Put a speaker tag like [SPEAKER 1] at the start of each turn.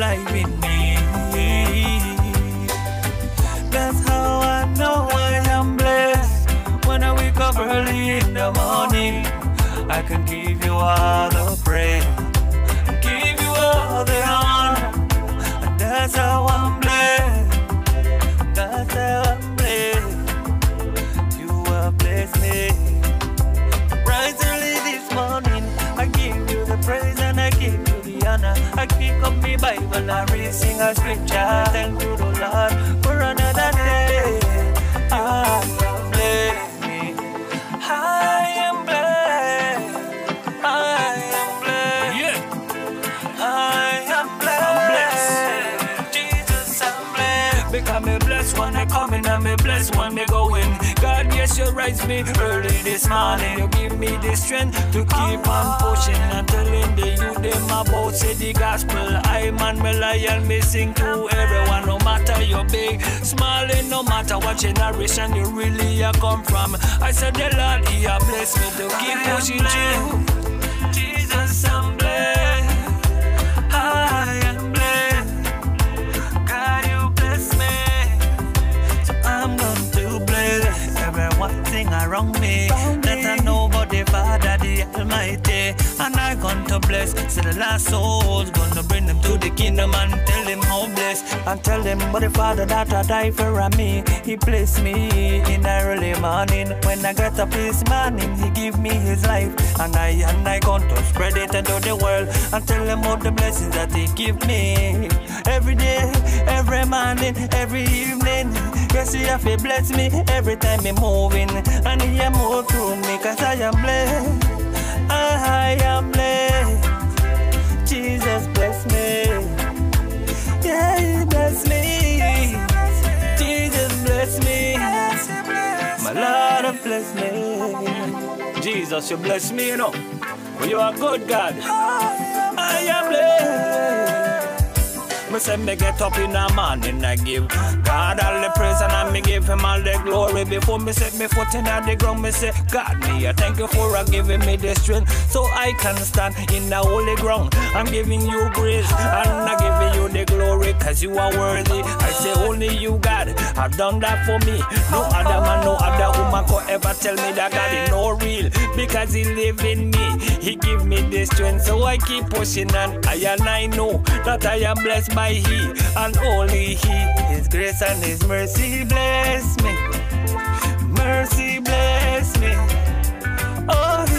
[SPEAKER 1] life in me. That's how I know I am blessed. When I wake up early in the morning, I can give you all the praise, give you all the honor. And that's how I'm blessed. That's how I'm blessed. You have blessed me. Rise early this morning. I give you the praise and I give you the honor. I pick up my Bible and read, sing a scripture. Thank you, the Lord, for another day. I am blessed. me. I am blessed. I am blessed.
[SPEAKER 2] Yeah.
[SPEAKER 1] I am blessed. Jesus, I'm blessed.
[SPEAKER 2] Because me blessed when I come in and me blessed when. Rise me early this morning. You give me the strength to keep on pushing and telling the youth them about say the gospel. I man me lion, me sing to everyone, no matter your big, small, and no matter what generation you really come from. I said the Lord, He bless me
[SPEAKER 1] me. That I know the Father, the Almighty. And I going to bless. So the last souls gonna bring them to the kingdom and tell them how blessed. And tell them about the Father that I die for me. He blessed me in the early morning. When I get up this morning, He give me His life. And I and I going to it the world and tell them all the blessings that He give me. Every day, every morning, every evening. Yes, He have to bless me every time I'm moving. And a move through me cause I am blessed. I am blessed. Jesus bless me. Yeah, He bless me. Jesus bless me. My Lord bless me.
[SPEAKER 2] Jesus, you bless me, you know. You are good, God.
[SPEAKER 1] I am blessed.
[SPEAKER 2] Me say me get up in the morning, I give God all the praise and I me give Him all the glory. Before me set me foot in the ground, me say God, me I thank you for uh, giving me the strength so I can stand in the holy ground. I'm giving you grace and I glory cause you are worthy. I say, only you, God, have done that for me. No other man, no other woman could ever tell me that God is no real, because He live in me. He give me this strength, so I keep pushing on. I and I know that I am blessed by He, and only He.
[SPEAKER 1] His grace and His mercy bless me. Mercy bless me. Oh,